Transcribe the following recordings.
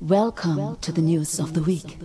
Welcome to the news of the week.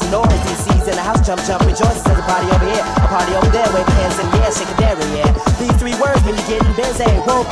Me noise. DC's in the house, jump, jump, rejoice. There's a party over here, a party over there. Wave your hands in the air, shake it there, yeah. These three words when you're getting busy. Whoa,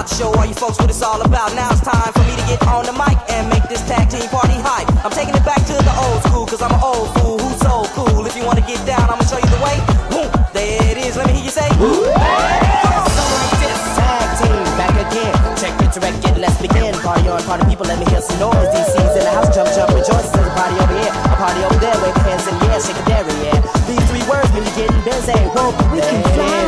about to show all you folks what it's all about. Now it's time for me to get on the mic and make this tag team party hype. I'm taking it back to the old school, cause I'm an old fool who's so cool. If you wanna get down, I'ma show you the way. Boom, there it is. Let me hear you say. Come on, something. Tag team, back again. Check it, direct let's begin. Party on, party people, let me hear some noise. DC's in the house, jump, jump, rejoice. There's a party over here, a party over there. Wave your hands in the air, shake it there, yeah. These three words when you're getting busy. Whoa, We can fly.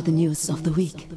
To the news of the week.